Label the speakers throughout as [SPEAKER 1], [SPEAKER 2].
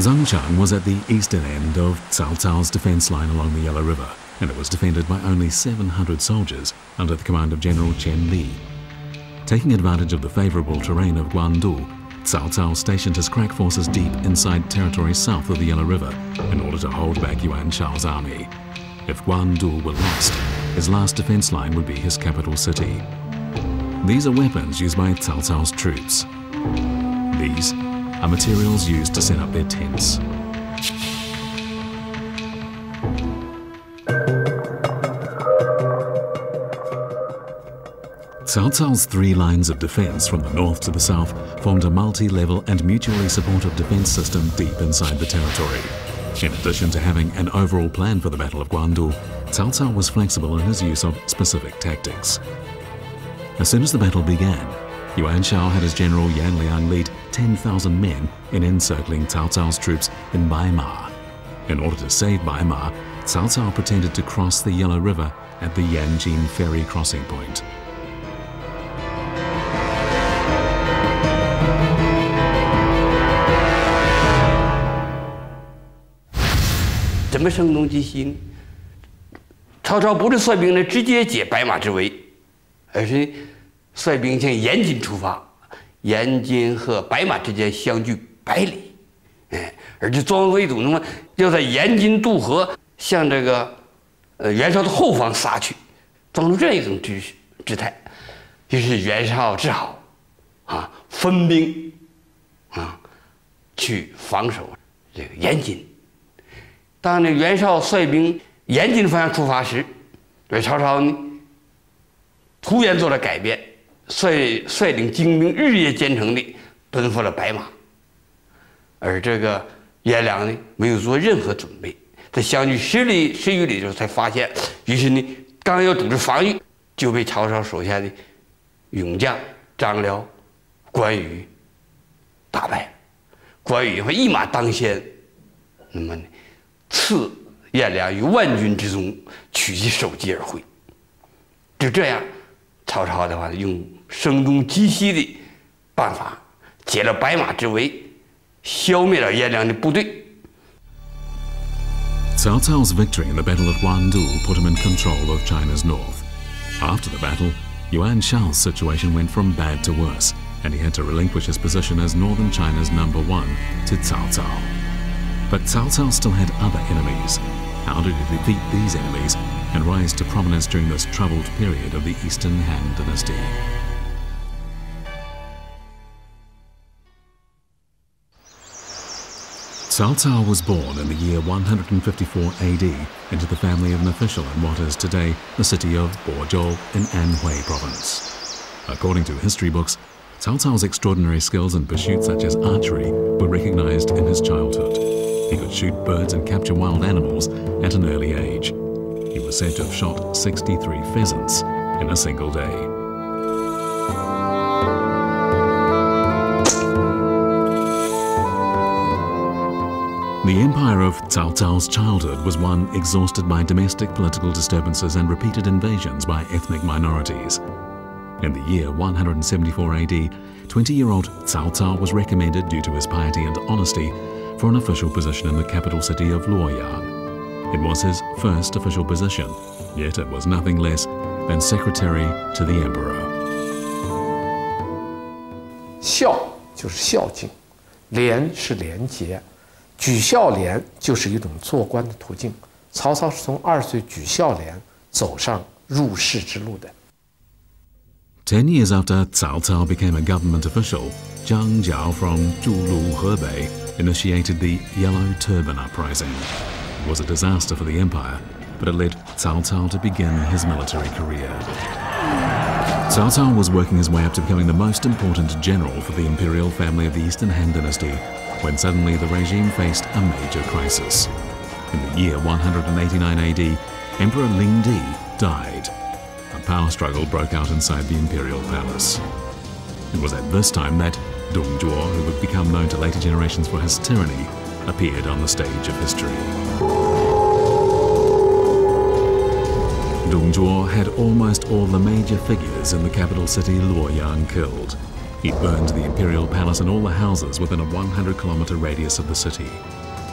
[SPEAKER 1] Zhangcheng was at the eastern end of Cao Cao's defense line along the Yellow River, and it was defended by only 700 soldiers under the command of General Chen Li. Taking advantage of the favorable terrain of Guandu, Cao Cao stationed his crack forces deep inside territory south of the Yellow River in order to hold back Yuan Shao's army. If Guandu were lost, his last defense line would be his capital city. These are weapons used by Cao Cao's troops. These are materials used to set up their tents. Cao Cao's three lines of defense from the north to the south formed a multi-level and mutually supportive defense system deep inside the territory. In addition to having an overall plan for the Battle of Guandu, Cao Cao was flexible in his use of specific tactics. As soon as the battle began, Yuan Shao had his general Yan Liang lead 10,000 men in encircling Cao Cao's troops in Baima. In order to save Baima, Cao Cao pretended to cross the Yellow River at the Yanjin ferry crossing point.
[SPEAKER 2] 怎么声东击西呢？曹操不是率兵来直接解白马之围，而是 率兵向延津出发。延津和白马之间相距百里，哎，而且装作一种什么，要在延津渡河向这个呃袁绍的后方杀去，装出这样一种姿势姿态。于是袁绍只好啊分兵啊去防守这个延津。当那袁绍率兵延津方向出发时，这曹操呢突然做了改变。率率领精兵日夜兼程地奔赴了白马，而这个颜良呢没有做任何准备，在相距十里十余里的时候才发现，于是呢刚要组织防御，就被曹操手下的勇将张辽、关羽打败。关羽会一马当先，那么呢刺颜良于万军之中，取其首级而回。就这样，曹操的话用。声东击西的办法，解了白马之围，消灭了颜良的部队。
[SPEAKER 1] Cao Cao's victory in the Battle of Guandu put him in control of China's north. After the battle, Yuan Shao's situation went from bad to worse, and he had to relinquish his position as northern China's number one to Cao Cao. But Cao Cao still had other enemies. How did he defeat these enemies and rise to prominence during this troubled period of the Eastern Han Dynasty? Cao was born in the year 154 AD into the family of an official in what is today the city of Bozhou in Anhui province. According to history books, Cao's extraordinary skills in pursuits such as archery were recognized in his childhood. He could shoot birds and capture wild animals at an early age. He was said to have shot 63 pheasants in a single day. The empire of Cao Cao's childhood was one exhausted by domestic political disturbances and repeated invasions by ethnic minorities. In the year 174 AD, 20-year-old Cao Cao was recommended due to his piety and honesty for an official position in the capital city of Luoyang. It was his first official position, yet it was nothing less than secretary to the emperor.
[SPEAKER 3] 孝就是孝敬，廉是廉洁。 举孝廉就是一种做官的途径。曹操是从二岁举孝廉走上入仕之路的。
[SPEAKER 1] Ten years after Cao Cao became a government official, Zhang Jiao from Julu, Hebei, initiated the Yellow Turban Uprising. It was a disaster for the empire, but it led Cao Cao to begin his military career. Cao Cao was working his way up to becoming the most important general for the imperial family of the Eastern Han Dynasty when suddenly the regime faced a major crisis. In the year 189 AD, Emperor Ling Di died. A power struggle broke out inside the imperial palace. It was at this time that Dong Zhuo, who would become known to later generations for his tyranny, appeared on the stage of history. Dong Zhuo had almost all the major figures in the capital city Luoyang killed. He burned the imperial palace and all the houses within a 100 kilometer radius of the city.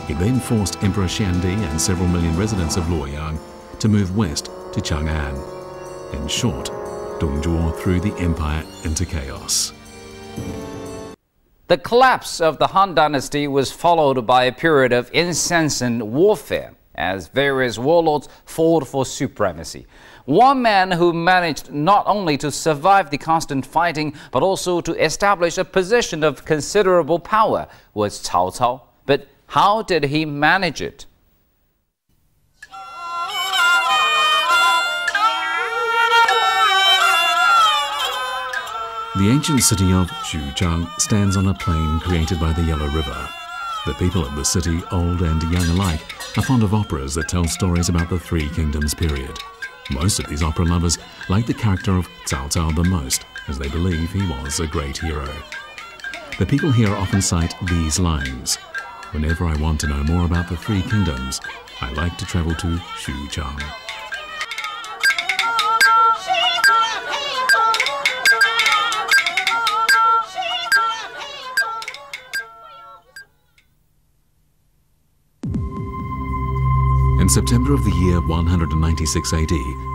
[SPEAKER 1] He then forced Emperor Xiandi and several million residents of Luoyang to move west to Chang'an. In short, Dong Zhuo threw the empire into chaos.
[SPEAKER 4] The collapse of the Han Dynasty was followed by a period of incessant warfare as various warlords fought for supremacy. One man who managed not only to survive the constant fighting, but also to establish a position of considerable power was Cao Cao. But how did he manage it?
[SPEAKER 1] The ancient city of Xuchang stands on a plain created by the Yellow River. The people of the city, old and young alike, are fond of operas that tell stories about the Three Kingdoms period. Most of these opera lovers like the character of Cao Cao the most, as they believe he was a great hero. The people here often cite these lines. Whenever I want to know more about the Three Kingdoms, I like to travel to Xuchang. September of the year 196 AD,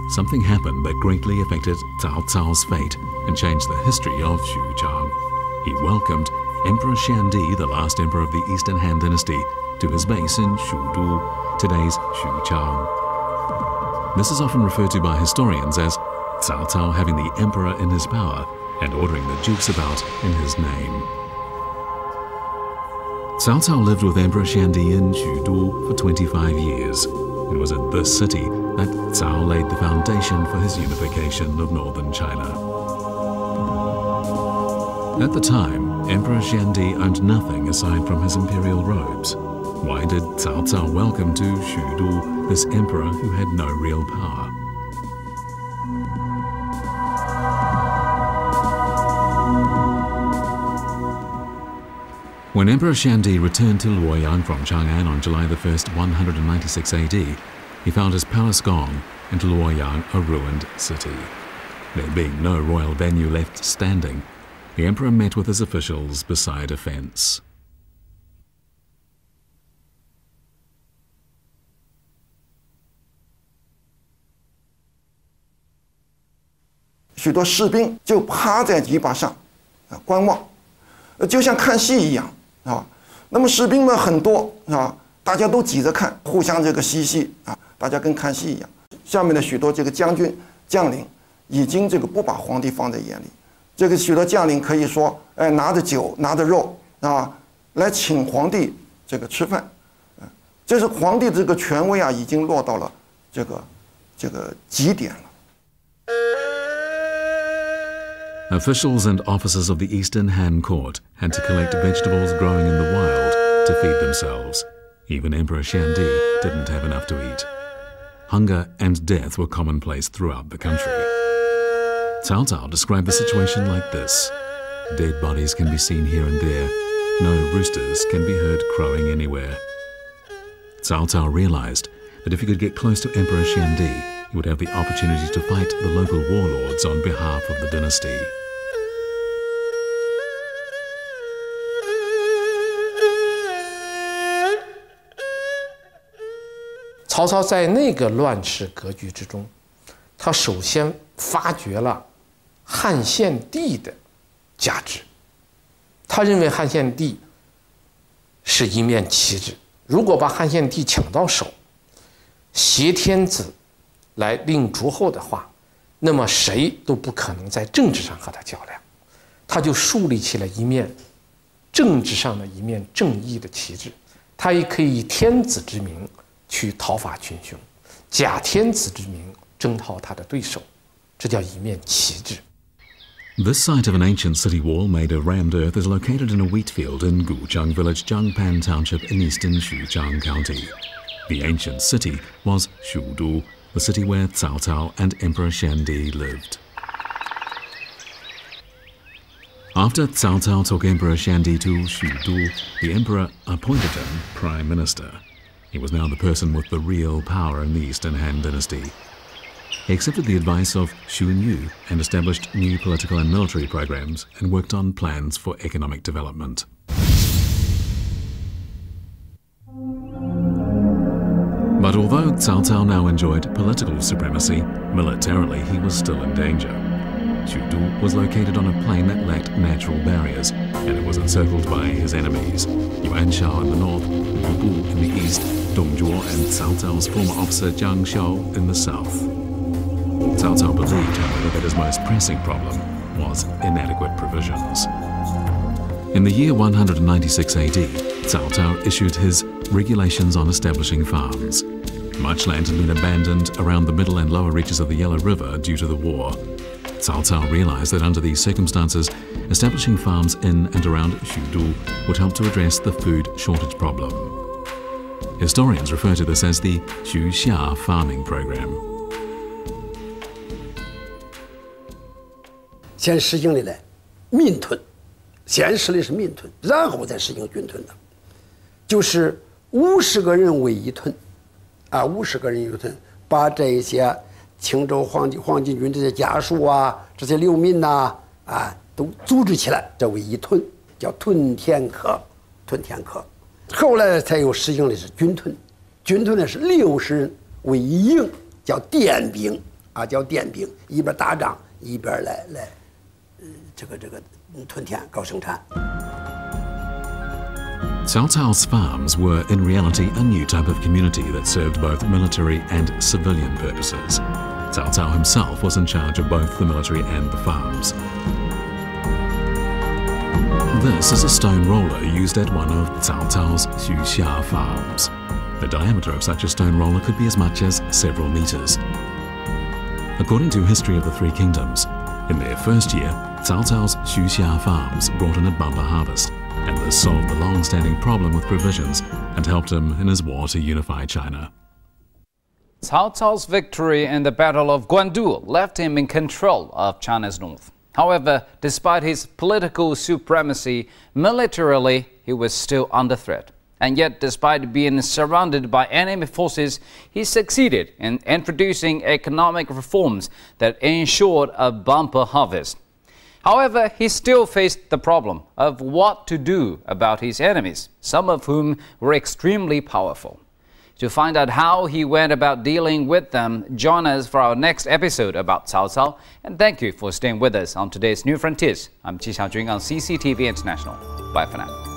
[SPEAKER 1] something happened that greatly affected Cao Cao's fate and changed the history of Xuchang. He welcomed Emperor Xiandi, the last emperor of the Eastern Han Dynasty, to his base in Xudu, today's Xuchang. This is often referred to by historians as Cao Cao having the emperor in his power and ordering the dukes about in his name. Cao Cao lived with Emperor Xiandi in Xudu for 25 years. It was at this city that Cao laid the foundation for his unification of northern China. At the time, Emperor Xiandi owned nothing aside from his imperial robes. Why did Cao Cao welcome to Xudu this emperor who had no real power? When Emperor Xiandi returned to Luoyang from Chang'an on July 1, 196 AD, he found his palace gone and Luoyang a ruined city. There being no royal venue left standing, the emperor met with his officials beside a fence.
[SPEAKER 5] Many 啊，那么士兵们很多啊，大家都挤着看，互相这个嬉戏啊，大家跟看戏一样。下面的许多这个将军将领已经这个不把皇帝放在眼里，这个许多将领可以说，哎，拿着酒拿着肉啊，来请皇帝这个吃饭，嗯，这是皇帝这个权威啊，已经落到了这个这个极点了。
[SPEAKER 1] Officials and officers of the Eastern Han Court had to collect vegetables growing in the wild to feed themselves. Even Emperor Xiandi didn't have enough to eat. Hunger and death were commonplace throughout the country. Cao Cao described the situation like this Dead bodies can be seen here and there. No roosters can be heard crowing anywhere. Cao Cao realized that if he could get close to Emperor Xiandi, he would have the opportunity to fight the local warlords on behalf of the dynasty.
[SPEAKER 3] 曹操在那个乱世格局之中，他首先发掘了汉献帝的价值。他认为汉献帝是一面旗帜，如果把汉献帝抢到手，挟天子来令诸侯的话，那么谁都不可能在政治上和他较量。他就树立起了一面政治上的一面正义的旗帜，他也可以以天子之名。去讨伐群雄，假天子之名征讨他的对手，这叫一面旗帜。
[SPEAKER 1] This site of an ancient city wall made of rammed earth is located in a wheat field in Gujiang village, Zhangpan township in eastern Xuchang County. The ancient city was Xudu, the city where Cao Cao and Emperor Xiandi lived. After Cao Cao took Emperor Xiandi to Xudu, the emperor appointed him prime minister. He was now the person with the real power in the Eastern Han dynasty. he accepted the advice of Xu Yu and established new political and military programs and worked on plans for economic development. But although Cao Cao now enjoyed political supremacy, militarily he was still in danger. Xudu was located on a plain that lacked natural barriers, and it was encircled by his enemies, Yuan Shao in the north, Lu Bu in the east, Dong Zhuo and Cao Cao's former officer Jiang Xiao in the south. Cao Cao believed, however, that his most pressing problem was inadequate provisions. In the year 196 AD, Cao Cao issued his regulations on establishing farms. Much land had been abandoned around the middle and lower reaches of the Yellow River due to the war. Cao Cao realized that under these circumstances, establishing farms in and around Xudu would help to address the food shortage problem. Historians refer to this as the Xuxia farming program.
[SPEAKER 6] 先实行的呢，民屯，先实的是民屯，然后再实行军屯的，就是五十个人为一屯，啊，五十个人一屯，把这些 青州黄黄巾军这些家属啊，这些流民呐，啊，都组织起来，这为一屯，叫屯田科，屯田科。后来才又实行的是军屯，军屯呢是六十人为一营，叫电兵，啊，叫电兵，一边打仗一边来来，呃，这个这个屯田搞生产。
[SPEAKER 1] Cao Cao's farms were in reality a new type of community that served both military and civilian purposes. Cao Cao himself was in charge of both the military and the farms. This is a stone roller used at one of Cao Cao's Xuxia farms. The diameter of such a stone roller could be as much as several meters. According to History of the Three Kingdoms, in their first year, Cao Cao's Xuxia farms brought in a bumper harvest, and this solved the long-standing problem with provisions and helped him in his war to unify China.
[SPEAKER 4] Cao Cao's victory in the Battle of Guandu left him in control of China's north. However, despite his political supremacy, militarily he was still under threat. And yet, despite being surrounded by enemy forces, he succeeded in introducing economic reforms that ensured a bumper harvest. However, he still faced the problem of what to do about his enemies, some of whom were extremely powerful. To find out how he went about dealing with them, join us for our next episode about Cao Cao. And thank you for staying with us on today's New Frontiers. I'm Chi Xiaojun on CCTV International. Bye for now.